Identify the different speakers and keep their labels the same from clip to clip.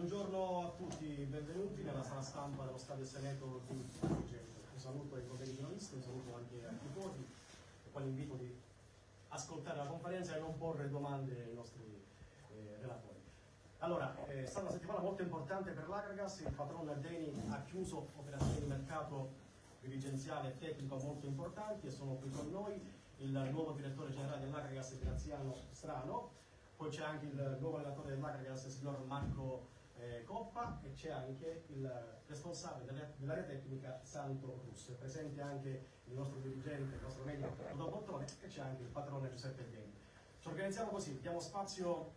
Speaker 1: buongiorno a tutti, benvenuti nella sala stampa dello Stadio Seneto di Agrigento. Un saluto ai colleghi giornalisti, un saluto anche ai tifosi e poi l'invito di ascoltare la conferenza e non porre domande ai nostri eh, relatori. Allora, eh, è stata una settimana molto importante per l'Agragas, il patrono Ardeni ha chiuso operazioni di mercato dirigenziale e tecnico molto importanti e sono qui con noi il nuovo direttore generale dell'Agragas Graziano Strano, poi c'è anche il nuovo allenatore dell'Agragas, il signor Marco eh, Coppa e c'è anche il responsabile dell'area tecnica Santo Russo, è presente anche il nostro dirigente, il nostro medico Udo Bottone e c'è anche il patrone Giuseppe Deni. Ci organizziamo così, diamo spazio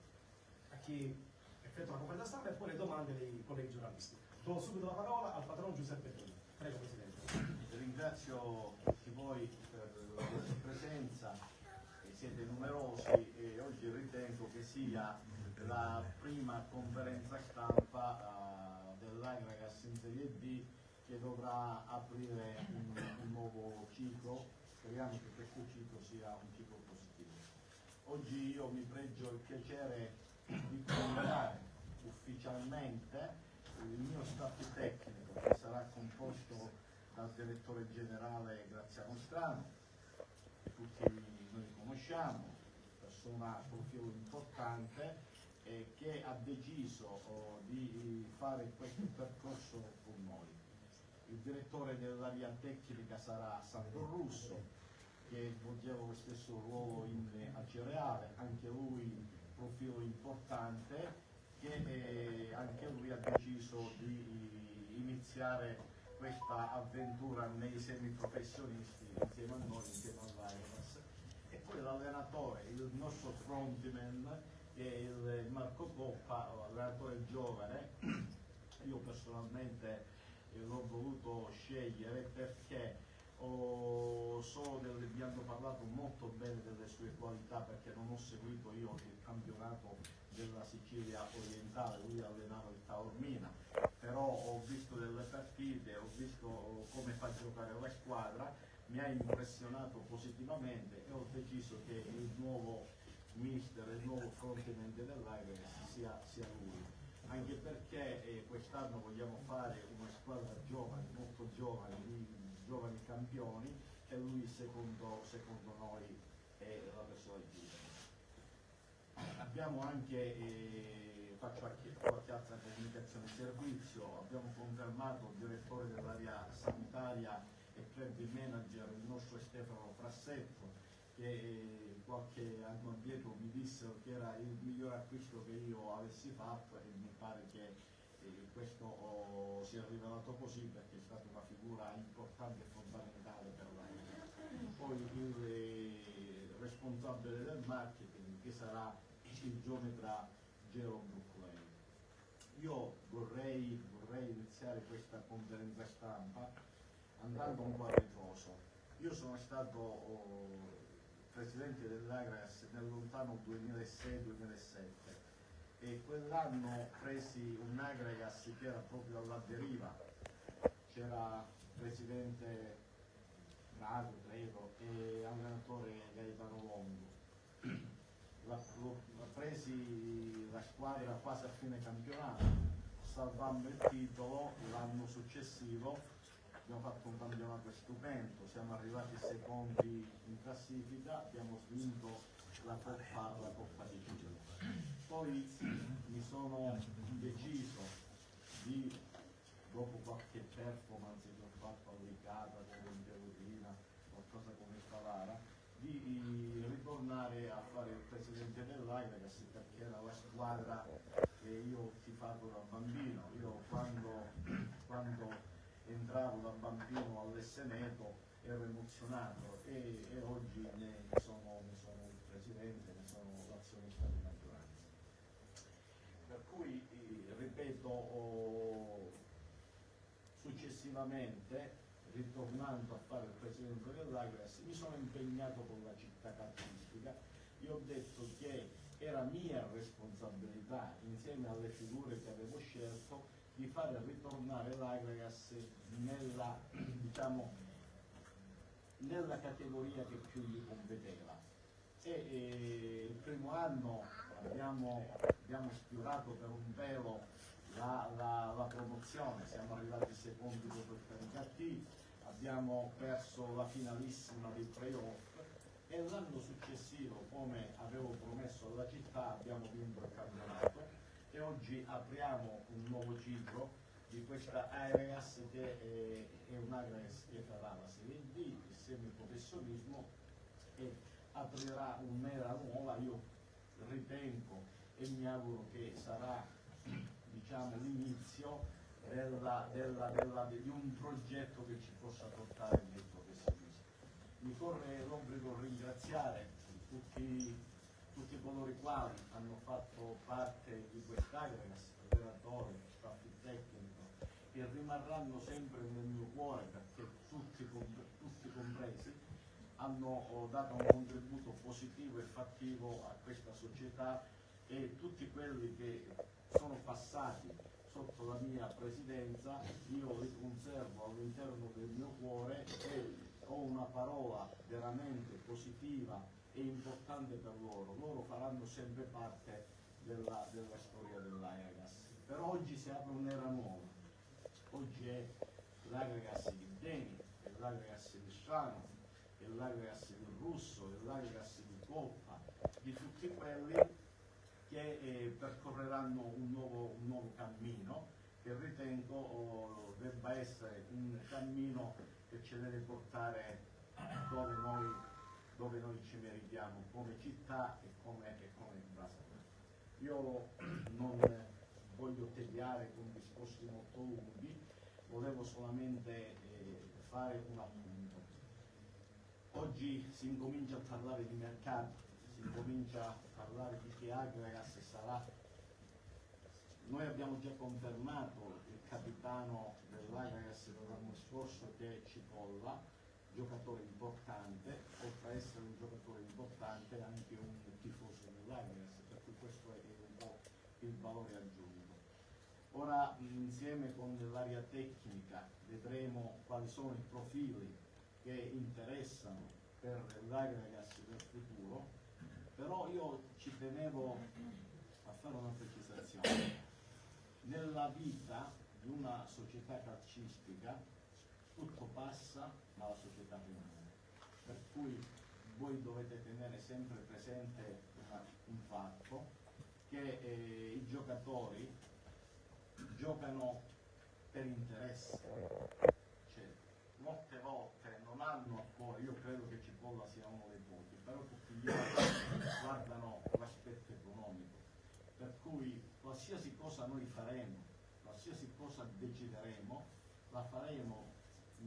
Speaker 1: a chi effettua la conferenza stampa e poi le domande dei colleghi giornalisti. Do subito la parola al patrono Giuseppe Deni. Prego Presidente.
Speaker 2: Ringrazio tutti voi per la vostra presenza, siete numerosi e oggi ritengo che sia la prima conferenza stampa uh, dell'Agragas in Serie B che dovrà aprire un, un nuovo ciclo, speriamo che questo ciclo sia un ciclo positivo. Oggi io mi pregio il piacere di comunicare ufficialmente il mio staff tecnico che sarà composto dal direttore generale Graziano Strano, tutti noi conosciamo, persona profilo importante eh, che ha deciso oh, di fare questo percorso con noi. Il direttore dell'area tecnica sarà Sandro Russo, che svolgeva lo stesso ruolo in Acereale, anche lui profilo importante, che eh, anche lui ha deciso di iniziare questa avventura nei semiprofessionisti insieme a noi, insieme all'Aeros. E poi l'allenatore, il nostro frontman, che il Marco Coppa, allenatore giovane, io personalmente eh, l'ho voluto scegliere perché ho, so delle, mi hanno parlato molto bene delle sue qualità perché non ho seguito io il campionato della Sicilia orientale, lui allenava il Taormina, però ho visto delle partite, ho visto come fa giocare la squadra, mi ha impressionato positivamente e ho deciso che il nuovo mister, il nuovo frontman dell'Aire sia, sia lui anche perché eh, quest'anno vogliamo fare una squadra giovane, molto giovane, di giovani campioni e lui secondo, secondo noi è la persona giusta. Abbiamo anche, eh, faccio anche qualche altra comunicazione servizio, abbiamo confermato il direttore dell'area sanitaria e club manager, il nostro Stefano Frassetto, che qualche anno addietro mi dissero che era il miglior acquisto che io avessi fatto e mi pare che eh, questo oh, sia rivelato così perché è stata una figura importante e fondamentale per la Poi il eh, responsabile del marketing che sarà il geometra Gero Bruckley. Io vorrei, vorrei iniziare questa conferenza stampa andando un po' a ritroso. Io sono stato oh, presidente dell'Agras nel lontano 2006-2007 e quell'anno presi un Agregas che era proprio alla deriva, c'era presidente Drago, credo, e allenatore Gaetano Longo. La, lo, la presi la squadra quasi a fine campionato, salvando il titolo l'anno successivo abbiamo fatto un campionato stupendo, siamo arrivati secondi in classifica, abbiamo vinto la Coppa, la Coppa di Cipro. Poi mi sono deciso di, dopo qualche performance che ho fatto a Licata, dell'Interudina, qualcosa come Favara, di ritornare a fare il presidente dell'Agragas perché era la squadra che io ho tifato da bambino. Io quando, quando entravo da bambino all'Esseneto ero emozionato e, e oggi ne sono, ne sono, il presidente, ne sono l'azionista di maggioranza. Per cui, eh, ripeto, oh, successivamente, ritornando a fare il presidente dell'Agres, mi sono impegnato con la città calcistica e ho detto che era mia responsabilità, insieme alle figure che avevo scelto, di fare ritornare l'Agregas nella, diciamo, nella categoria che più gli competeva. E, e il primo anno abbiamo, abbiamo sfiorato per un velo la, la, la promozione, siamo arrivati secondi dopo il Caricattì, abbiamo perso la finalissima dei playoff e l'anno successivo, come avevo promesso alla città, abbiamo vinto il campionato e oggi apriamo un nuovo ciclo di questa Aereas che è, è un'Aereas che farà Serie D, il semiprofessionismo e aprirà un'era nuova, io ritengo e mi auguro che sarà diciamo, l'inizio della, della, della, di un progetto che ci possa portare nel professionismo. Mi corre l'obbligo ringraziare tutti, tutti coloro i quali hanno fatto parte di quest'Agregas, operatori, staff tecnico, che rimarranno sempre nel mio cuore perché tutti, tutti compresi hanno oh, dato un contributo positivo e fattivo a questa società e tutti quelli che sono passati sotto la mia presidenza, io li conservo all'interno del mio cuore e ho una parola veramente positiva e importante per loro. Loro faranno sempre parte della, della storia dell'Aegas. Però oggi si apre un'era nuova. Oggi è l'Aegas di Deni, è l'Aegas di Strano, è l'Aegas di Russo, è l'Aegas di Coppa, di tutti quelli che eh, percorreranno un nuovo, un nuovo, cammino che ritengo oh, debba essere un cammino che ci deve portare dove noi, dove noi ci meritiamo come città e come, e come Brasile. Io non voglio tediare con discorsi molto lunghi, volevo solamente eh, fare un appunto. Oggi si incomincia a parlare di mercato, si incomincia a parlare di che Agregas sarà. Noi abbiamo già confermato il capitano dell'Agregas dell'anno scorso che è Cipolla, giocatore importante, oltre a essere un giocatore importante anche un tifoso dell'Agregas, per cui questo è un po' il valore aggiunto. Ora insieme con l'area tecnica vedremo quali sono i profili che interessano per l'Agregas del futuro però io ci tenevo a fare una precisazione. Nella vita di una società calcistica tutto passa, ma la società rimane. Per cui voi dovete tenere sempre presente un fatto, che eh, i giocatori giocano per interesse. Cioè, molte volte non hanno a cuore, io credo che Cipolla sia uno dei pochi, però tutti gli altri guardano l'aspetto economico, per cui qualsiasi cosa noi faremo, qualsiasi cosa decideremo, la faremo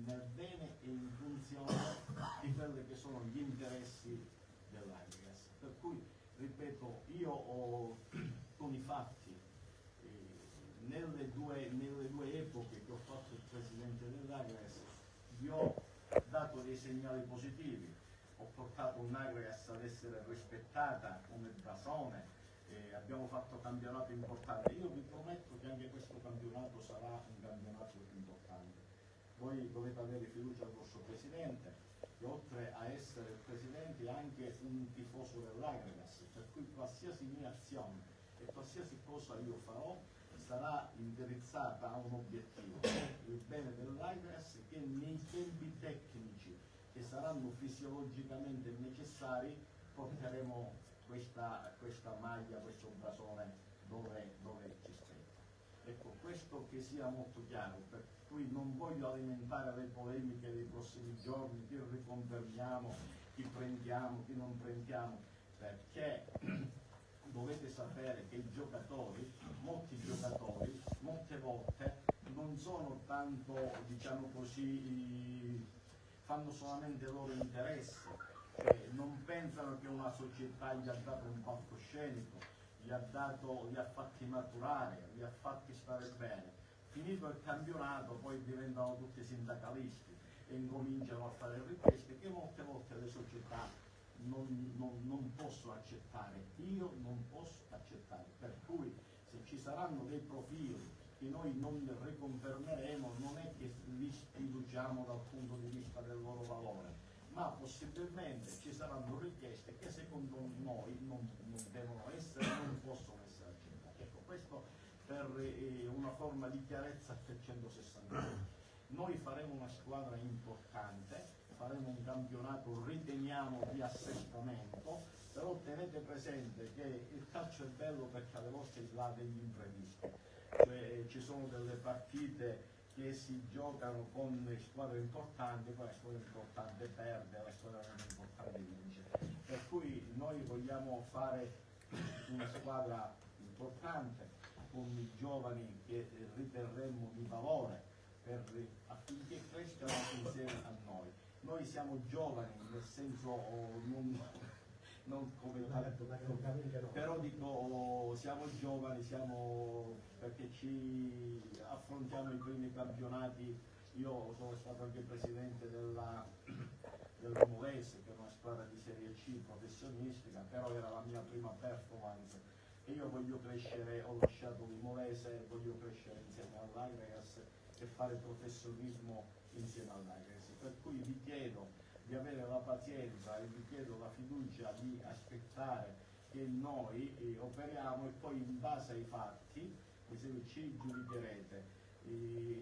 Speaker 2: nel bene e in funzione di quelli che sono gli interessi dell'Agrias. Per cui, ripeto, io ho con i fatti, eh, nelle, due, nelle due epoche che ho fatto il presidente dell'Agrias, vi ho dato dei segnali positivi, ho portato un'Agrias ad essere rispettata come blasone, eh, abbiamo fatto campionato importante. Io vi prometto che anche questo campionato sarà un campionato importante. Voi dovete avere fiducia al vostro Presidente, che oltre a essere il Presidente è anche un tifoso dell'Agrias, per cui qualsiasi mia azione e qualsiasi cosa io farò sarà indirizzata a un obiettivo, il bene dell'Agrias che nei tempi tecnici che saranno fisiologicamente necessari, porteremo questa, questa maglia, questo blasone dove, dove ci spetta. Ecco, questo che sia molto chiaro, per cui non voglio alimentare le polemiche dei prossimi giorni, chi riconfermiamo, chi prendiamo, chi non prendiamo, perché dovete sapere che i giocatori, molti giocatori, molte volte non sono tanto, diciamo così, fanno solamente loro interessi, eh, non pensano che una società gli ha dato un palcoscenico, gli ha, dato, gli ha fatti maturare, gli ha fatti stare bene. Finito il campionato poi diventano tutti sindacalisti e incominciano a fare richieste che molte volte le società non, non, non possono accettare. Io non posso accettare. Per cui se ci saranno dei profili che noi non riconfermeremo non è che li sfiduciamo dal punto di vista del loro valore, ma possibilmente ci saranno richieste che secondo noi non, non devono essere, non possono essere accettate. Ecco, questo per eh, una forma di chiarezza a 360 Noi faremo una squadra importante, faremo un campionato, riteniamo, di assestamento, però tenete presente che il calcio è bello perché alle volte ha degli imprevisti, cioè ci sono delle partite che si giocano con squadre importanti, poi la squadra importante perde, la squadra importante vince. Per cui noi vogliamo fare una squadra importante con i giovani che riterremmo di valore per, affinché crescano insieme a noi. Noi siamo giovani, nel senso oh, non, non come però dico siamo giovani, siamo perché ci affrontiamo i primi campionati, io sono stato anche presidente della, del Molese, che è una squadra di Serie C professionistica, però era la mia prima performance io voglio crescere, ho lasciato l'Imolese, voglio crescere insieme all'Agregas e fare professionismo insieme all'Agregas. Per cui vi chiedo di avere la pazienza e vi chiedo la fiducia di aspettare che noi eh, operiamo e poi in base ai fatti ci giudicherete. Eh,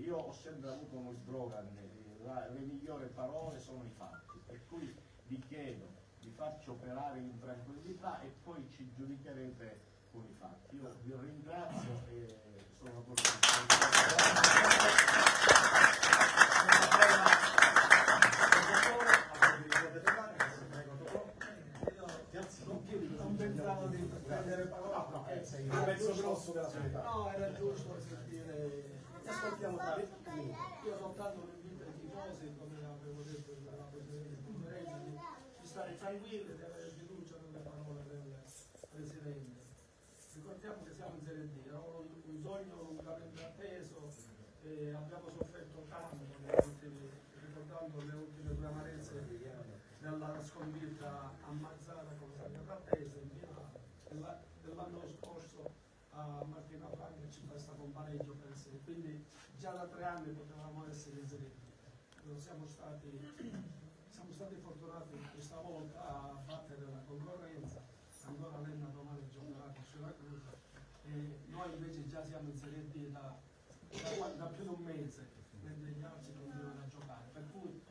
Speaker 2: io ho sempre avuto uno slogan, eh, le migliori parole sono i fatti, per cui vi chiedo di farci operare in tranquillità e poi ci giudicherete con i fatti. Io vi ringrazio e sono a
Speaker 1: Non pensavo di prendere parola, no, è il pezzo grosso della società.
Speaker 3: No, era giusto sentire. Ascoltiamo minuti. Io soltanto un invito ai tifosi, come avevo detto nella precedente di stare tranquilli, di avere fiducia nelle parole del Presidente. Ricordiamo che siamo in Serie D, era un sogno lungamente atteso, e abbiamo sofferto tanto ricordando le ultime due amarezze della sconfitta a Mazzara con Santa Attesa in finale, dell'anno scorso a Martina Franca ci fu stato un pareggio per sé, quindi già da tre anni potevamo essere inseriti. Non siamo stati, siamo stati fortunati questa volta a battere la concorrenza, ancora Lenna domani giocherà con Siracusa e noi invece già siamo in Serie D da, da, da più di un mese, mentre gli altri continuano a giocare. Per cui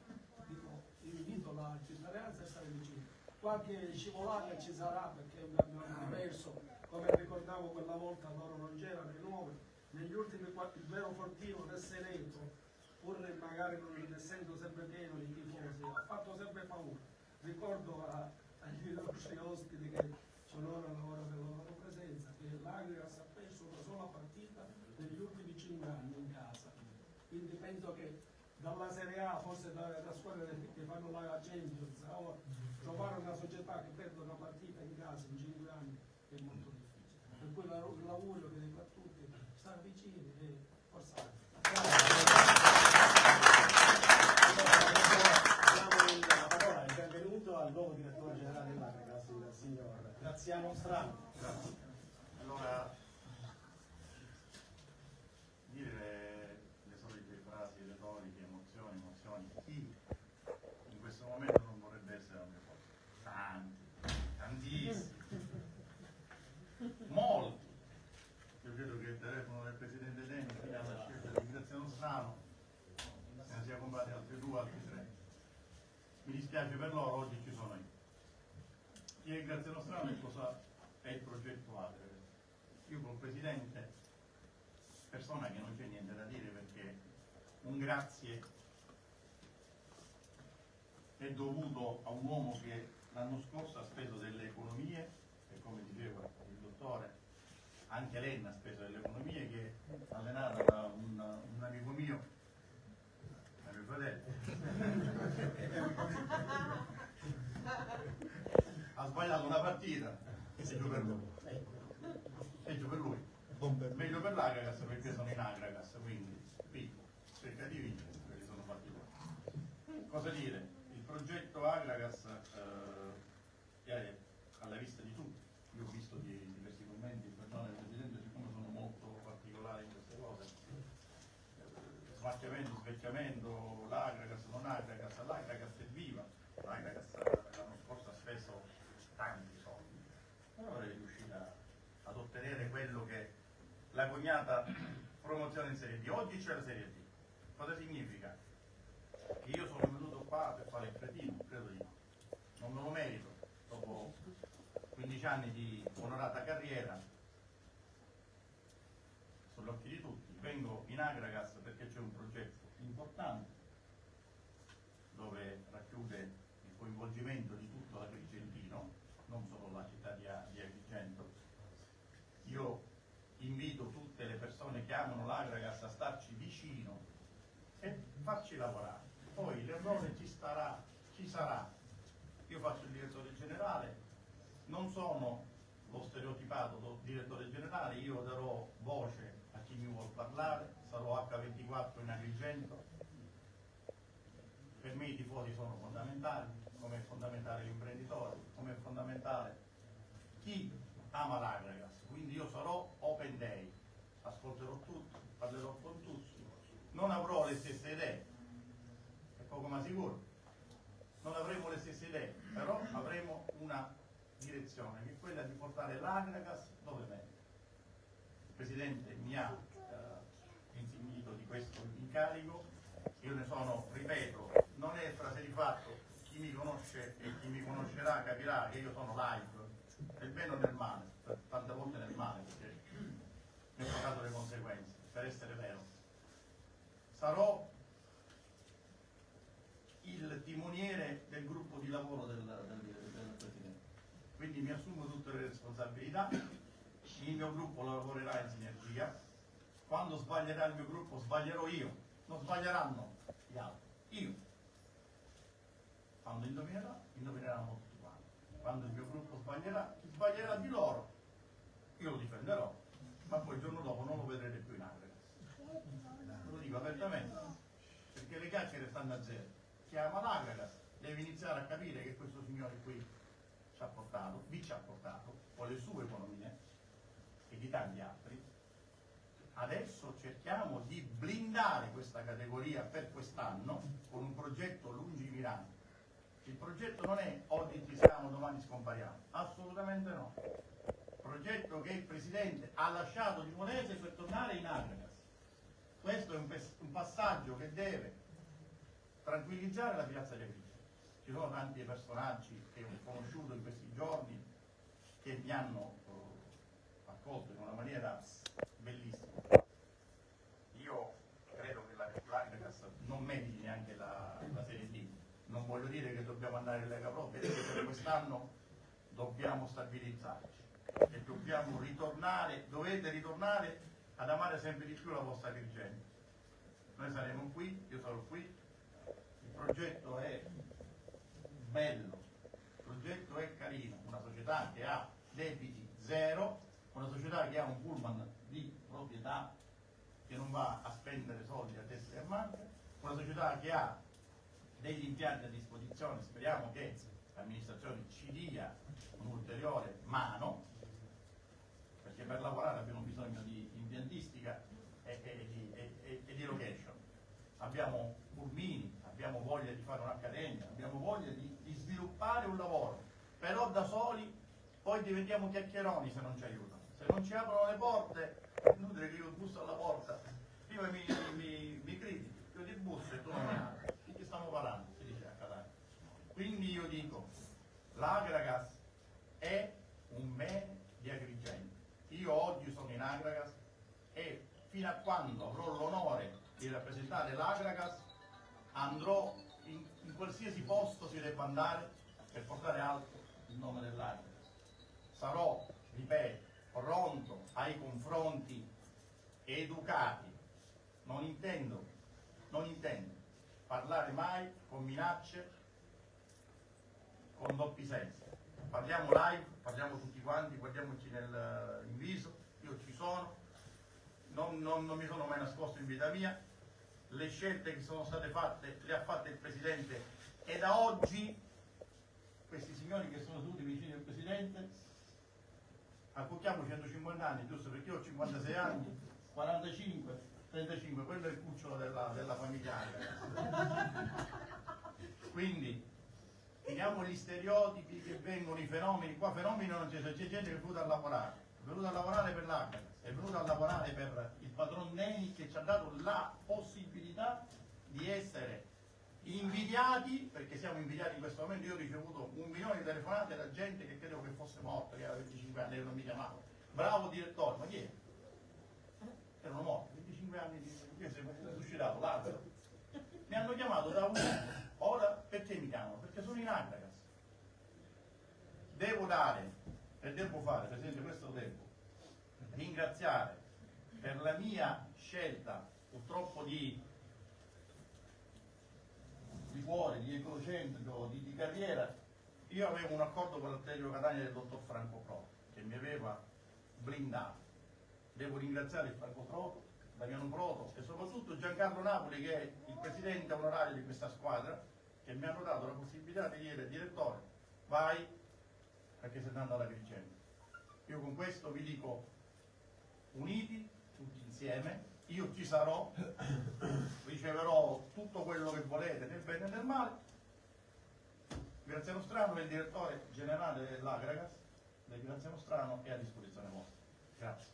Speaker 3: dico, invito la cittadinanza a stare vicino. Qualche scivolata ci sarà perché è un campionato diverso, come ricordavo quella volta loro non c'erano i nuovi. Negli ultimi quattro, il vero fortino del Seneto, pur magari non essendo sempre pieno di tifosi, ha fatto sempre paura. Ricordo a, agli nostri ospiti che sono ora per la loro presenza che l'Agrias ha perso una sola partita negli ultimi cinque anni in casa. Quindi penso che dalla Serie A, forse da, da squadre che fanno la Champions, o trovare una società che perde una partita in casa in 5 anni è molto difficile. Per cui l'augurio che dico a tutti, stare vicini e forza.
Speaker 1: Diamo la parola il benvenuto al nuovo direttore generale dell'Agregas, il signor Graziano Strano.
Speaker 4: Grazie. Allora, dire le, le solite frasi retoriche, emozioni, emozioni, chi in questo momento non vorrebbe essere a mio posto? Tanti, tantissimi, molti. Io credo che il telefono del Presidente Deni fino alla scelta di Graziano Strano se ne sia comprati altri due, altri tre. Mi dispiace per loro, oggi ci sono io. Chi è Graziano Strano e cosa è il progetto Agre? Io col Presidente, persona che non c'è niente da dire perché un grazie è dovuto a un uomo che l'anno scorso ha speso delle economie e come diceva il dottore anche Lenna ha speso delle economie che allenata da un, un amico mio fratello ha sbagliato una partita. Peggio per lui. Peggio per lui. Meglio per l'Agragas perché sono in Agragas quindi vinco cerca di vincere perché sono loro cosa dire? Il progetto Agragas eh, è alla vista di tutti io ho visto di, diversi commenti perdone Presidente siccome sono molto particolari in queste cose eh, smarchiamento, svecchiamento, l'Agragas, non Agragas, l'Agragas è viva, l'Agragas l'anno scorso ha speso tanti soldi, però è riuscita ad ottenere quello che la cognata promozione in Serie B. Oggi c'è la Serie B. Cosa significa? Che io sono venuto qua per fare il cretino, credo di no. Non me lo merito, dopo 15 anni di onorata carriera, sugli occhi di tutti, vengo in Agragas perché c'è un progetto importante dove racchiude il coinvolgimento di tutto l'Agrigentino, non solo la città di, A- di Agrigento. Io invito tutte le persone che amano l'Agragas a starci vicino e farci lavorare. Poi l'errore ci starà, ci sarà. Io faccio il direttore generale, non sono lo stereotipato direttore generale, io darò voce a chi mi vuol parlare, sarò H24 in Agrigento. Per me i tifosi sono fondamentali, come è fondamentale l'imprenditore, come è fondamentale chi ama l'Agragas. Quindi io sarò open day, ascolterò tutti, parlerò con tutti, non avrò le stesse idee, è poco ma sicuro, non avremo le stesse idee, però avremo una direzione che è quella di portare l'Agragas dove meglio. Il Presidente mi ha eh, insignito di questo incarico, io ne sono, ripeto, non è frase di fatto, chi mi conosce e chi mi conoscerà capirà che io sono live, nel bene o nel male, tante volte nel male, perché pagato le conseguenze, per essere vero. Sarò il timoniere del gruppo di lavoro del, del- del Presidente. Quindi mi assumo tutte le responsabilità, il mio gruppo lavorerà in sinergia, quando sbaglierà il mio gruppo sbaglierò io, non sbaglieranno gli altri, io. Quando indovinerà, indovineranno tutti quanti. Quando il mio gruppo sbaglierà, chi sbaglierà di loro, io lo difenderò, ma poi il giorno dopo non lo vedrete più in Agragas. Lo dico apertamente, perché le chiacchiere stanno a zero. Chi ama l'Agragas deve iniziare a capire che questo signore qui ci ha portato, vi ci ha portato, con le sue economie e di tanti altri. Adesso cerchiamo di blindare questa categoria per quest'anno con un progetto lungimirante. Il progetto non è oggi ci siamo, domani scompariamo, assolutamente no. Progetto che il Presidente ha lasciato di Monese per tornare in Agragas. Questo è un, un passaggio che deve tranquillizzare la piazza di Agrigento. Ci sono tanti personaggi che ho conosciuto in questi giorni che mi hanno eh, accolto in una maniera bellissima. Io credo che la l'Agragas non meriti neanche la, la Serie B. Non voglio dire che dobbiamo andare in Lega Pro, perché per quest'anno dobbiamo stabilizzarci e dobbiamo ritornare, dovete ritornare ad amare sempre di più la vostra Agrigento. Noi saremo qui, io sarò qui, il progetto è bello, il progetto è carino, una società che ha debiti zero, una società che ha un pullman di proprietà che non va a spendere soldi a destra e a manca, una società che ha degli impianti a disposizione, speriamo che l'amministrazione ci dia un'ulteriore mano, perché per lavorare abbiamo bisogno di impiantistica e, e e- e- di location. Abbiamo pulmini, abbiamo voglia di fare un'accademia, abbiamo voglia di, di sviluppare un lavoro, però da soli poi diventiamo chiacchieroni se non ci aiutano. Se non ci aprono le porte, è inutile che io busso alla porta, prima mi, mi, mi critichi, io ti busso e tu non mi apri. Di che stiamo parlando? Si dice a Catania. Quindi io dico, l'Agragas è un bene di Agrigento. Io oggi sono in Agragas e fino a quando avrò l'onore di rappresentare l'Agragas andrò in, in qualsiasi posto si debba andare per portare alto il nome dell'Agragas. Sarò, ripeto, pronto ai confronti educati. Non intendo, non intendo parlare mai con minacce, con doppi sensi. Parliamo live, parliamo tutti quanti, guardiamoci nel, in viso, io ci sono, non, non- non mi sono mai nascosto in vita mia, le scelte che sono state fatte le ha fatte il Presidente. E da oggi questi signori che sono seduti vicino al Presidente, accocchiamo 150 anni, giusto? Perché io ho 56 anni, 45, 35, quello è il cucciolo della, della famiglia. Quindi tiriamo gli stereotipi che vengono, i fenomeni, qua fenomeni non c'è, c'è gente che è venuta a lavorare, è venuto a lavorare per l'Agragas, è venuto a lavorare per il padron Neni che ci ha dato la possibilità di essere invidiati, perché siamo invidiati in questo momento, io ho ricevuto un milione di telefonate da gente che credevo che fosse morto, che aveva 25 anni e non mi chiamava. Bravo direttore, ma chi è? Erano morti, 25 anni di io sono suscitato, Lazzaro. Mi hanno chiamato da un ora perché mi chiamano? Perché sono in Agragas. Devo dare, e devo fare, Presidente, questo lo devo, ringraziare per la mia scelta purtroppo di di cuore, di egocentrico, di, di carriera, io avevo un accordo con l'Atletico Catania del dottor Franco Pro, che mi aveva blindato. Devo ringraziare Franco Pro, Damiano Proto e soprattutto Giancarlo Napoli, che è il presidente onorario di questa squadra, che mi hanno dato la possibilità di dire, direttore, vai, perché sei andando alla Agrigento. Io con questo vi dico, uniti, tutti insieme, io ci sarò, riceverò tutto quello che volete nel bene e nel male. Graziano Strano è il direttore generale dell'Agragas, del Graziano Strano è a disposizione vostra. Grazie.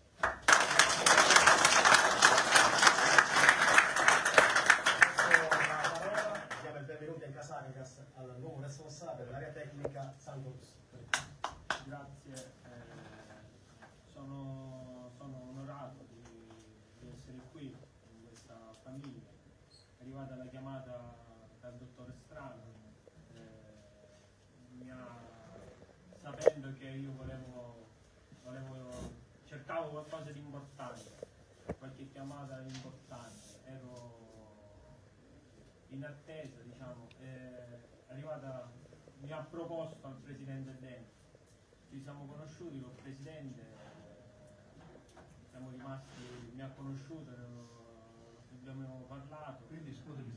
Speaker 1: Diamo in Casacas al nuovo responsabile dell'area tecnica Santo Russo.
Speaker 5: Grazie, eh, sono, sono onorato di, di essere qui in questa famiglia. È arrivata la chiamata dal dottore Strano, eh, sapendo che io volevo, volevo, cercavo qualcosa di importante, qualche chiamata importante, ero in attesa, diciamo, è arrivata, mi ha proposto al presidente Dente ci siamo conosciuti col presidente, eh, siamo rimasti, mi ha conosciuto, eh, abbiamo parlato.
Speaker 4: Quindi scusami,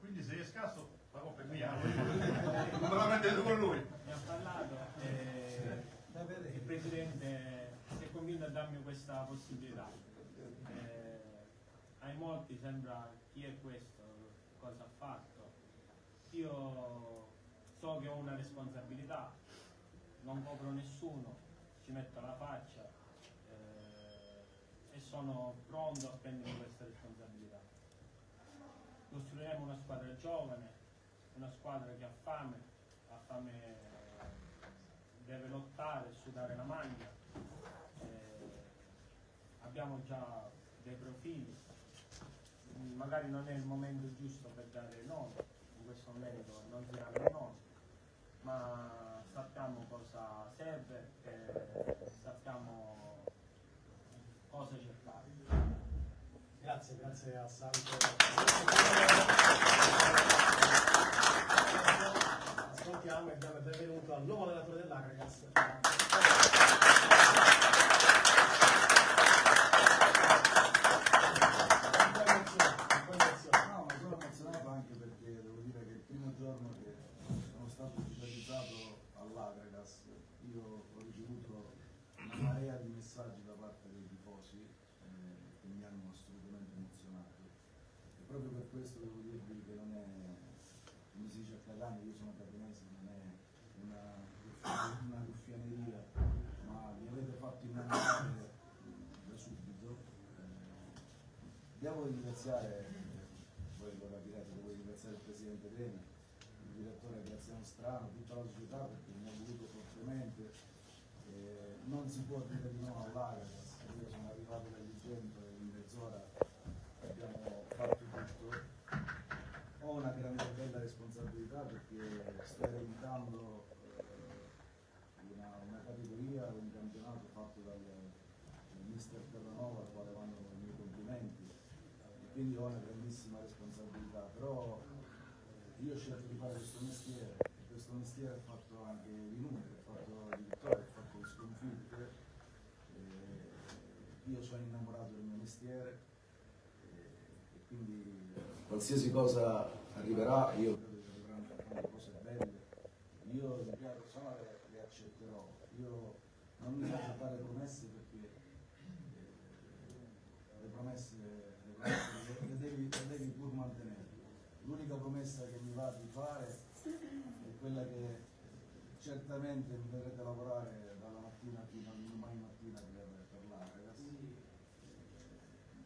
Speaker 4: quindi se è scasso la colpa è mia, non me la prendete con lui.
Speaker 5: Mi ha parlato e
Speaker 3: vedere.
Speaker 5: il presidente si è convinto a darmi questa possibilità. Eh, ai molti sembra chi è questo, cosa ha fatto. Io so che ho una responsabilità, non copro nessuno, ci metto la faccia eh, e sono pronto a prendere questa responsabilità. Costruiremo una squadra giovane, una squadra che ha fame, ha fame, deve lottare, sudare la maglia. Eh, abbiamo già dei profili, magari non è il momento giusto per dare nomi, in questo momento non si danno nomi, ma sappiamo cosa serve e sappiamo cosa cercare.
Speaker 1: Grazie, grazie a Santo. Ascoltiamo e diamo il benvenuto al nuovo allenatore dell'Agragas.
Speaker 6: No, ma sono emozionato anche perché devo dire che il primo giorno che sono stato ufficializzato all'Agragas io ho ricevuto una marea di messaggi da parte dei tifosi eh, che mi hanno assolutamente emozionato e proprio per questo devo dirvi che non è, come si dice a Catania, io sono catanese, non è una, una ruffianeria, ma mi avete fatto innamorare da subito. Eh, Devo ringraziare, voi lo capirete, devo ringraziare il Presidente Rena, il direttore Graziano Strano, tutta la società perché mi ha voluto fortemente. Eh, non si può dire di no all'Agragas, io sono arrivato da Agrigento e in mezz'ora abbiamo fatto tutto. Ho una grande bella responsabilità perché eh, una, una categoria, un campionato fatto dal, dal mister Terranova al quale vanno i miei complimenti. E quindi ho una grandissima responsabilità, però eh, io ho scelto di fare questo mestiere. E questo mestiere ha fatto anche di numeri, ha fatto di vittorie, ha fatto di sconfitte, eh, io sono innamorato del mio mestiere eh, e quindi qualsiasi cosa arriverà io credo che arriveranno tante cose belle, io in prima persona le, accetterò, io non mi faccio fare promesse perché eh, le promesse, le promesse le, devi, le devi pur mantenere. L'unica promessa che mi va di fare è quella che certamente mi vedrete lavorare dalla mattina fino a domani mattina per, per l'Aregas.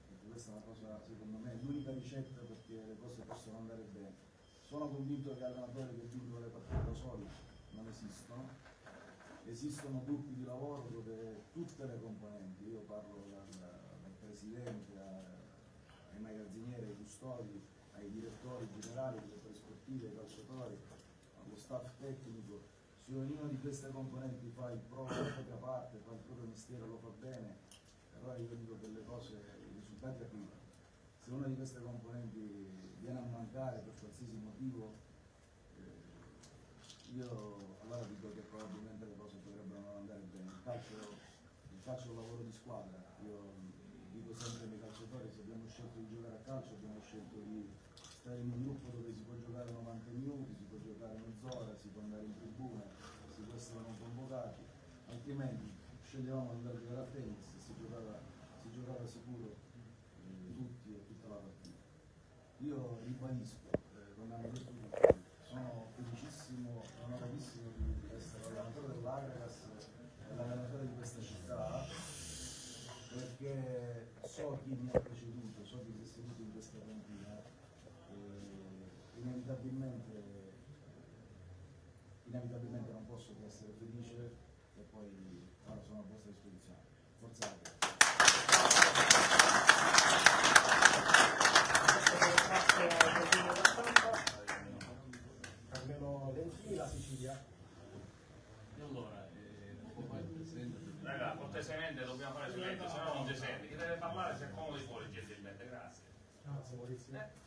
Speaker 6: Perché questa è una cosa, secondo me, l'unica ricetta perché le cose possono andare bene. Sono convinto che allenatori che vincono le partite da soli non esistono. Esistono gruppi di lavoro dove tutte le componenti, io parlo dal, dal presidente a- ai magazzinieri, ai custodi, ai direttori generali, ai direttori ai calciatori, allo staff tecnico, se ognuno di queste componenti fa il proprio, la propria parte, fa il proprio mestiere, lo fa bene, allora io dico che le cose, i risultati arrivano. Se una di queste componenti viene a mancare per qualsiasi motivo, eh, io allora dico che probabilmente le cose potrebbero non andare bene. Il calcio, è un lavoro di squadra, io dico sempre ai miei calciatori, se abbiamo scelto di giocare a calcio abbiamo scelto di stare in un gruppo dove si può giocare 90 minuti, si può giocare mezz'ora, si può andare in tribuna, si può essere non convocati, altrimenti sceglievamo di andare a giocare a tennis, si giocava, si giocava sicuro eh, tutti e tutta la partita. Io ribadisco, eh, come hanno detto tutti, sono felicissimo e onoratissimo di essere l'allenatore dell'Agregas e l'allenatore di questa città perché so chi mi ha preceduto, so chi si è seduto in questa panchina e inevitabilmente, inevitabilmente non posso che essere felice e poi ora sono a vostra disposizione. Forza Agregas.
Speaker 1: Lentini, la Sicilia.
Speaker 7: E allora, eh,
Speaker 8: Raga, cortesemente dobbiamo fare silenzio, se no non ti senti. Chi deve parlare si accomodi fuori gentilmente, grazie.
Speaker 1: Grazie Maurizio.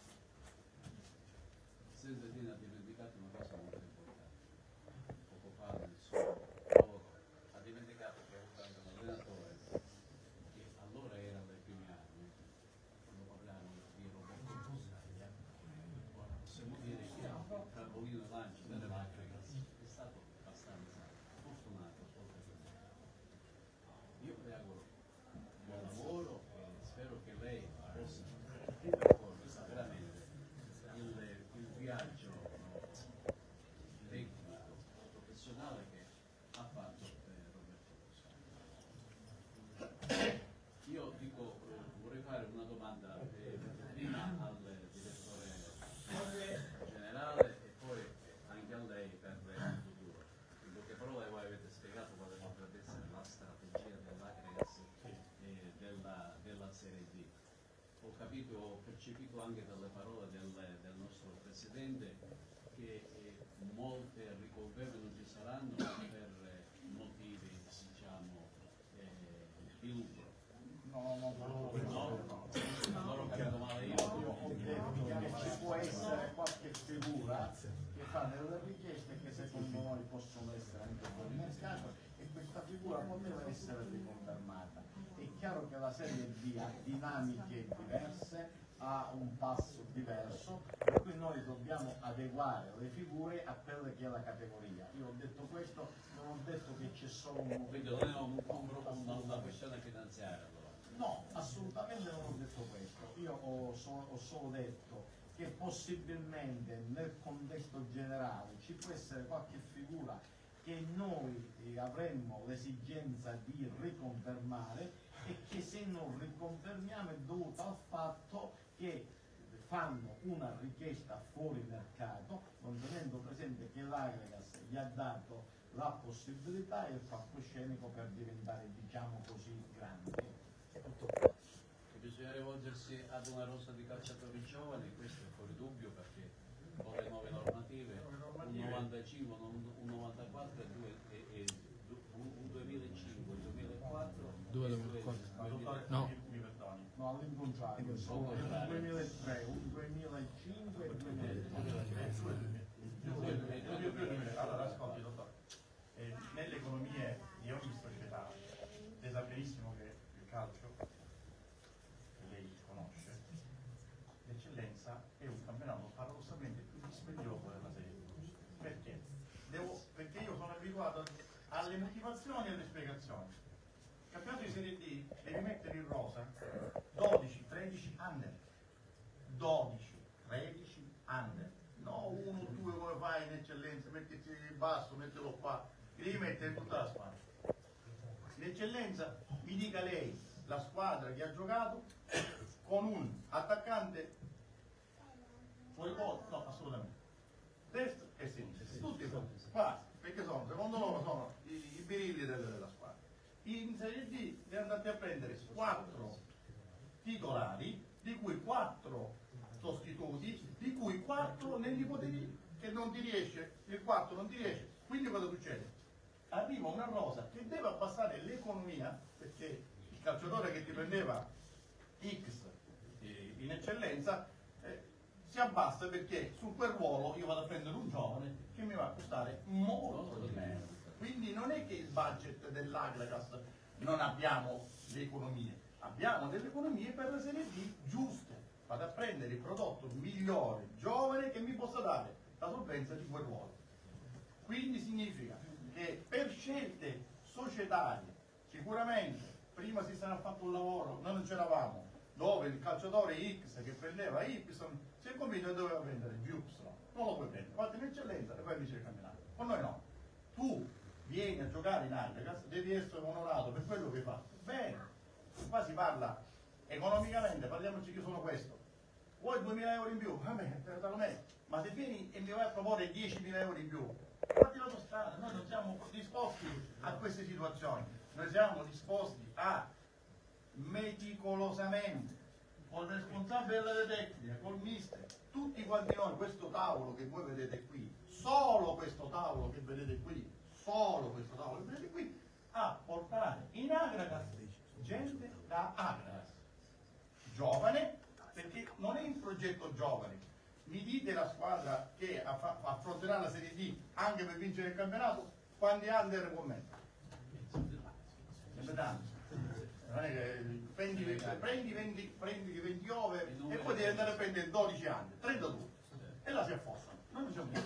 Speaker 7: presidente Dina ha dimenticato una cosa molto importante. Poco fa nel suo lavoro ha dimenticato che ha avuto anche un allenatore che allora era dai primi anni, quando parliamo di Roberto Busaglia. Ora possiamo dire che il trampolino lancio delle macchine è stato abbastanza fortunato oltre che io le auguro buon lavoro e spero che lei possa percorrere veramente il, il viaggio no, tecnico, professionale che ha fatto eh, Roberto Rossano. Io dico, eh, vorrei fare una domanda eh, prima al direttore generale e poi anche a lei per il futuro. In poche parole voi avete spiegato quale potrebbe essere la strategia dell'Agres e della, della Serie D. Ho capito, ho percepito anche dalle parole del, del nostro Presidente che eh, molte riconferme non ci saranno per motivi, diciamo, eh, di lucro.
Speaker 2: No, no, no, no.
Speaker 7: No? Allora ho capito male io.
Speaker 2: Io ho detto che ci può essere qualche figura che fa delle richieste che secondo noi possono essere anche fuori mercato e questa figura poteva essere riconfermata. È chiaro che la Serie B ha dinamiche diverse, ha un passo diverso, per cui noi dobbiamo adeguare le figure a quella che è la categoria. Io ho detto questo, non ho detto che c'è solo un
Speaker 7: Quindi non è un, un, una, questione finanziaria allora.
Speaker 2: No, assolutamente non ho detto questo. Io ho, so- ho solo detto che possibilmente nel contesto generale ci può essere qualche figura che noi eh, avremmo l'esigenza di riconfermare e che se non riconfermiamo è dovuto al fatto che fanno una richiesta fuori mercato, non tenendo presente che l'Agregas gli ha dato la possibilità e il palcoscenico per diventare, diciamo così, grandi.
Speaker 7: Che bisogna rivolgersi ad una rosa di calciatori giovani, questo è fuori dubbio perché con le nuove normative, un 95, un, un 94 e, due, e, e un, un 2005, un 2004
Speaker 9: Due
Speaker 7: e
Speaker 9: 2004.
Speaker 7: due-
Speaker 4: Dottore,
Speaker 9: No.
Speaker 2: No, all'incontrario, un 2003, un 2005 e un 2003.
Speaker 4: Più, più, più, più. Allora, ascolti, dottore. Eh, nelle economie di ogni società, lei sa benissimo che il calcio, che lei conosce, l'eccellenza è un campionato paradossalmente più dispendioso della Serie B. Perché? Devo- perché io sono abituato alle motivazioni e alle spiegazioni. Il campionato di Serie D devi mettere in rosa 12, 13 under. 12, 13 under. No, uno, due come fai in eccellenza, mettiti basso, mettilo qua. Ti devi mettere tutta la squadra. l'eccellenza mi dica lei la squadra che ha giocato con un attaccante fuori posto, no assolutamente, destra e sinistra, tutti sono qua, perché sono, secondo loro sono i, i birilli della, della squadra. In Serie D li andate a prendere quattro titolari, di cui quattro sostituti, di cui quattro negli poteri che non ti riesce, il 4 non ti riesce, quindi cosa succede? Arriva una rosa che deve abbassare l'economia, perché il calciatore che ti prendeva X eh, in eccellenza eh, si abbassa perché su quel ruolo io vado a prendere un giovane che mi va a costare molto di meno. Quindi non è che il budget dell'Agragas non abbiamo le economie, abbiamo delle economie per la Serie D giuste. Vado a prendere il prodotto migliore, giovane, che mi possa dare la solvenza di quel ruolo. Quindi significa che per scelte societarie, sicuramente prima si sarà fatto un lavoro, noi non c'eravamo, dove il calciatore X che prendeva Y si è convinto che doveva prendere Y, non lo puoi prendere, fate in eccellenza e poi vince il campionato. Con noi no. Tu vieni a giocare in Agragas, devi essere onorato per quello che hai fatto. Bene, qua si parla economicamente, parliamoci che sono questo. Vuoi 2000 euro in più? Vabbè, te lo metto. Ma se vieni e mi vai a proporre 10.000 euro in più, fatti la tua strada, noi non siamo disposti a queste situazioni, noi siamo disposti a meticolosamente, con il responsabile delle tecniche, col mister, tutti quanti noi, questo tavolo che voi vedete qui, solo questo tavolo che vedete qui, solo questo tavolo che vedete qui, a portare in Agragas gente da Agragas, giovane, perché non è un progetto giovane, mi dite la squadra che aff- affronterà la Serie D anche per vincere il campionato, quanti under è che prendi, prendi, 20, prendi 20 over e poi devi andare a prendere 12 anni, 32 e là si affossano. Noi non siamo più.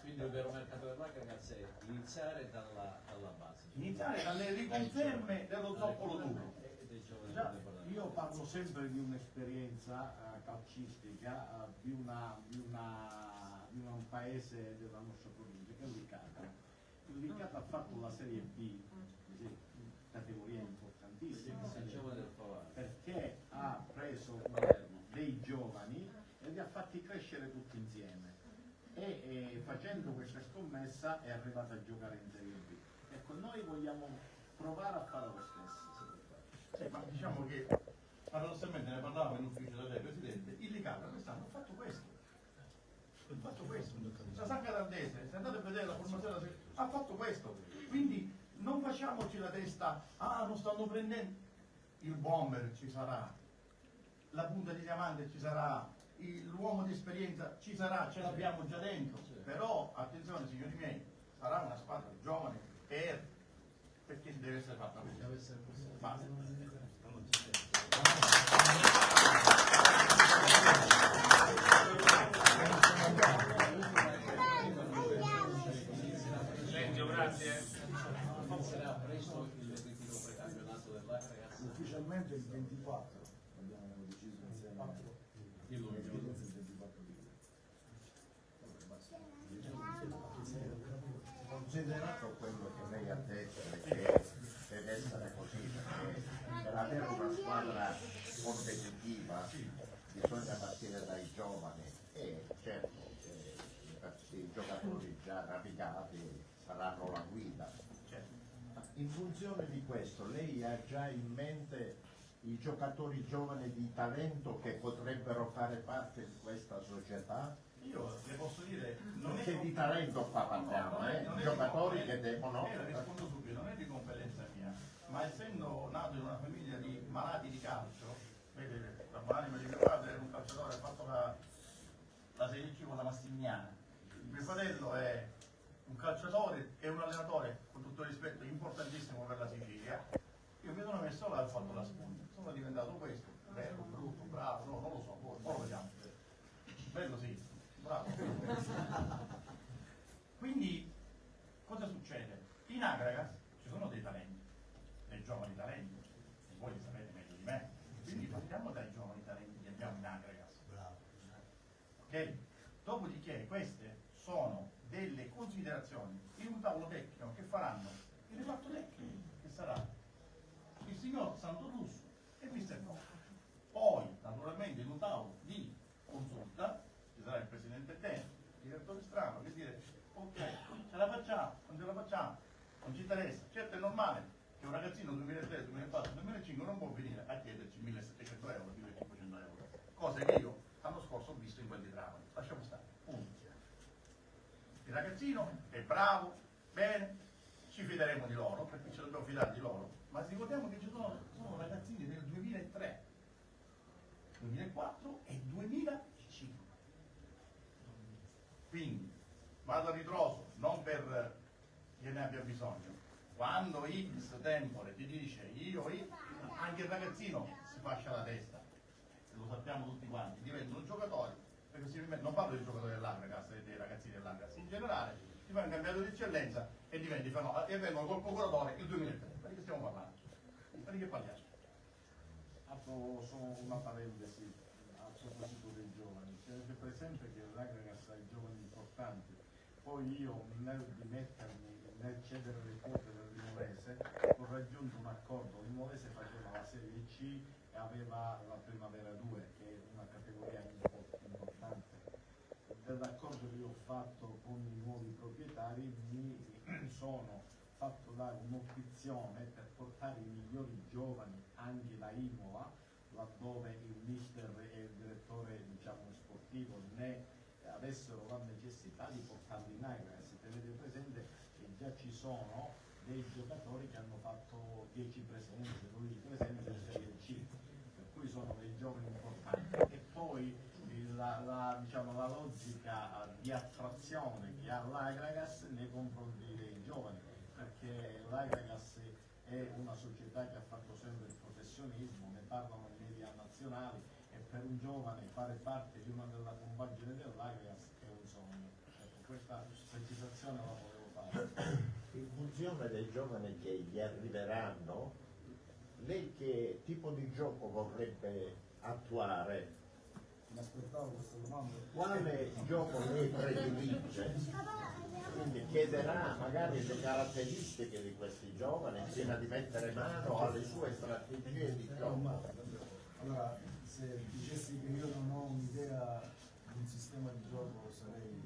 Speaker 7: Quindi il vero mercato dell'Agragas è iniziare dalla, dalla base.
Speaker 4: Iniziare dalle riconferme dello zoccolo duro.
Speaker 2: Io parlo sempre di un'esperienza eh, calcistica eh, di, una, di, una, di un paese della nostra provincia che è l'Icata. Il Licata ha fatto la Serie B, sì, categoria importantissima, perché ha preso dei giovani e li ha fatti crescere tutti insieme e, e facendo questa scommessa è arrivata a giocare in Serie B. Ecco, noi vogliamo provare a fare lo stesso.
Speaker 4: Sì, ma diciamo che paradossalmente ne parlavo in ufficio da te, Presidente, il Licata quest'anno ha fatto questo. Ha fatto questo. La Sacca Dardese, se andate a vedere la formazione ha fatto questo. Quindi non facciamoci la testa, ah non stanno prendendo. Il bomber ci sarà, la punta di diamante ci sarà, l'uomo di esperienza ci sarà, ce l'abbiamo già dentro. Però attenzione signori miei, sarà una squadra giovane per perché deve essere fatta così. Basta.
Speaker 8: Silenzio, grazie.
Speaker 7: Inizierà presto il ritiro precampionato dell'Agragas.
Speaker 6: Ufficialmente il 24, abbiamo deciso insieme.
Speaker 7: Di luglio.
Speaker 6: Il 24 di luglio. Vabbè, basta.
Speaker 9: Considerato quello che lei ha detto e che deve essere così, perché per avere una squadra competitiva bisogna partire dai giovani e certo eh, i giocatori già navigati saranno la guida. Ma In funzione di questo lei ha già in mente i giocatori giovani di talento che potrebbero fare parte di questa società?
Speaker 4: Io le posso dire, non è
Speaker 9: Che di talento qua parliamo,
Speaker 4: non è-
Speaker 9: eh?
Speaker 4: non
Speaker 9: Giocatori che devono...
Speaker 4: Eh, le rispondo subito, non è di competenza mia, ma essendo nato in una famiglia di malati di calcio, vede, la buonanima di mio padre era un calciatore, ha fatto la, la Serie C con la Mastignana. Mio fratello è un calciatore e un allenatore, con tutto il rispetto, importantissimo per la Sicilia. Io mi sono messo là e ho fatto la spunta. Sono diventato questo, bello, brutto, bravo, no, non lo so, poi, poi lo vediamo. Bello sì, bravo. Quindi cosa succede? In Agragas faranno il riparto tecnico che sarà il signor Santo Russo e mister No. Poi, naturalmente, in un tavolo di consulta ci sarà il presidente Teno, il direttore Strano, che dire ok, ce la facciamo, non ce la facciamo, non ci interessa. Certo è normale che un ragazzino 2003, 2004, 2005 non può venire a chiederci 1700 euro, 1500 euro, cosa che io l'anno scorso ho visto in quelli di Trapani. Lasciamo stare, punto. Il ragazzino è bravo, bene, ci fideremo di loro, perché ci dobbiamo fidare di loro, ma ricordiamo che ci sono, sono ragazzini del 2003, 2004 e 2005. Quindi vado a ritroso, non per chi ne abbia bisogno. Quando X tempore ti dice io, io, anche il ragazzino si fascia la testa, lo sappiamo tutti quanti, diventa un giocatore, perché si non parlo dei giocatori dell'Angragas e dei ragazzini dell'Angragas, in generale ti fai un cambiato di eccellenza e diventi fenomeno, e vengono col procuratore il 2003. Ma di che stiamo parlando? Ma di che parliamo?
Speaker 2: Apro solo una parentesi a proposito dei giovani. Tenete presente che l'Agragas ha i giovani importanti. Poi io nel dimettermi, nel cedere le quote del Limolese, ho raggiunto un accordo. Il Limolese faceva la Serie C e aveva la Primavera 2, che è una categoria impo- importante. Dell'accordo che ho fatto con i nuovi proprietari mi sono fatto dare un'opzione per portare i migliori giovani anche da Imola, laddove il mister e il direttore diciamo, sportivo ne avessero la necessità di portarli in Agrax. Tenete presente che già ci sono dei giocatori che hanno fatto 10 presenze, 12 presenze in Serie C, per cui sono dei giovani importanti. E poi la, la, diciamo, la logica di attrazione che ha l'Agragas nei confronti l'Agragas è una società che ha fatto sempre il professionismo, ne parlano i media nazionali e per un giovane fare parte di una della compagine dell'Agragas è un sogno. Ecco, questa precisazione la volevo fare.
Speaker 9: In funzione dei giovani che gli arriveranno, lei che tipo di gioco vorrebbe attuare?
Speaker 6: Mi aspettavo questa domanda.
Speaker 9: Quale gioco lei predilige? Quindi chiederà magari le caratteristiche di questi giovani prima di mettere mano alle sue strategie di gioco.
Speaker 6: Allora, se dicessi che io non ho un'idea di un sistema di gioco sarei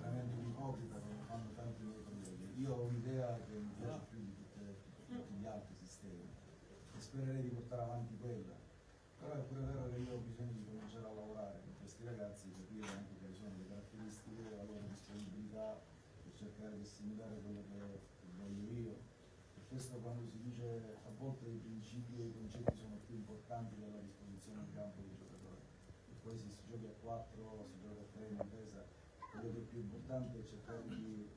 Speaker 6: veramente un ipocrita come fanno tanti miei colleghi. Io ho un'idea che mi piace più di tutte- tutti gli altri sistemi e spererei di portare avanti quella. Però è pure vero che io ho bisogno di cominciare a lavorare con questi ragazzi, capire anche quali sono le caratteristiche, la loro disponibilità per cercare di assimilare quello che che voglio io. Per questo dice a volte i principi e i concetti sono più importanti della disposizione in campo dei giocatori. E poi se si gioca a 4, si gioca a 3 in difesa, quello che è più importante è cercare di,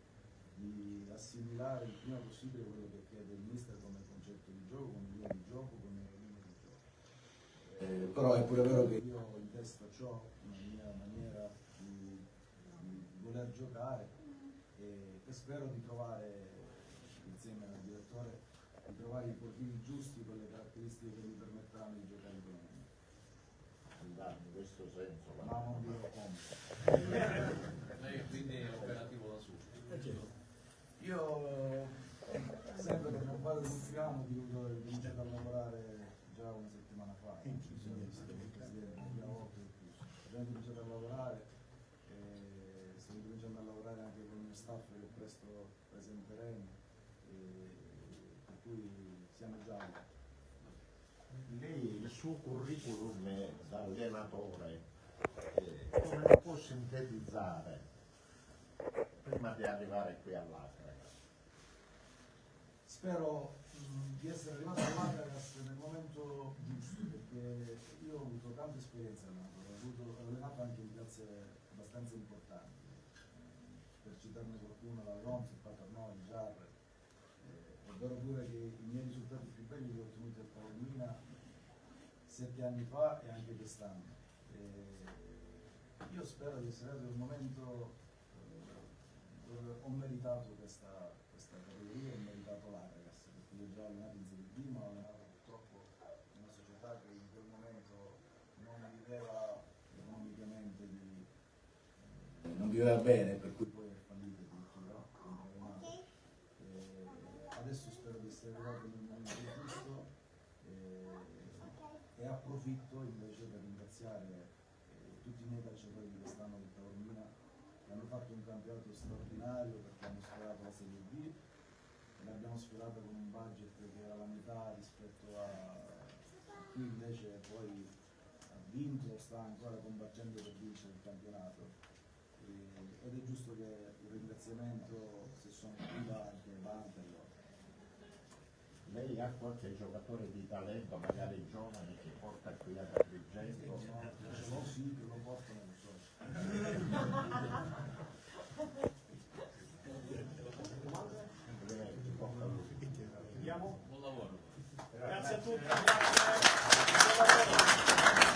Speaker 6: di assimilare il prima possibile quello che chiede il mister come concetto di gioco, come linea di gioco, come linea di gioco. Eh, però è pure vero che io in testa ho una mia maniera di, di voler giocare e, e spero di trovare insieme al direttore di trovare i profili giusti con le caratteristiche che mi permetteranno di giocare con me.
Speaker 9: Andando in questo senso.
Speaker 6: Ma non dirò come.
Speaker 7: Lei quindi è operativo da subito.
Speaker 6: Io sempre per non fare l'ultimo dico ho cominciato a lavorare già una settimana fa, non ci sono visto il presidente, la prima volta e più. Ho già cominciato a lavorare e sto cominciando a lavorare anche con il mio staff che presto presenteremo, e per cui siamo già.
Speaker 9: Lei il suo curriculum da allenatore eh, come lo può sintetizzare prima di arrivare qui all'Acre?
Speaker 6: Spero mh, di essere arrivato all'Agragas nel momento giusto, perché io ho avuto tante esperienze allenatore, ho, avuto, ho allenato anche in piazze abbastanza importanti, Eh, per citarne qualcuno, la Ronzi, il Paternò, il Jar. Eh, è vero pure che i miei risultati più belli li ho ottenuti a Taormina sette anni fa e anche quest'anno. Io spero di essere arrivato al momento eh, dove ho meritato questa, questa categoria, ho meritato l'Agragas, perché io già allenato in Serie B, ma ho allenato purtroppo in una società che in quel momento non viveva economicamente di, eh, non viveva bene, per cui poi è fallito addirittura, quindi ho allenato. Eh, adesso spero di essere arrivato nel momento giusto eh, e approfitto invece per ringraziare eh, tutti i miei calciatori di quest'anno del Taormina che hanno fatto un campionato straordinario perché hanno sfiorato la Serie B e l'abbiamo sfiorata con un budget che era la metà rispetto a qui invece poi ha vinto, sta ancora combattendo per vincere il campionato E- ed è giusto che il ringraziamento se sono qui va anche loro.
Speaker 9: Lei ha qualche giocatore di talento, magari giovane, che porta qui ad Agrigento?
Speaker 6: Ce l'ho sì, che lo portano non so.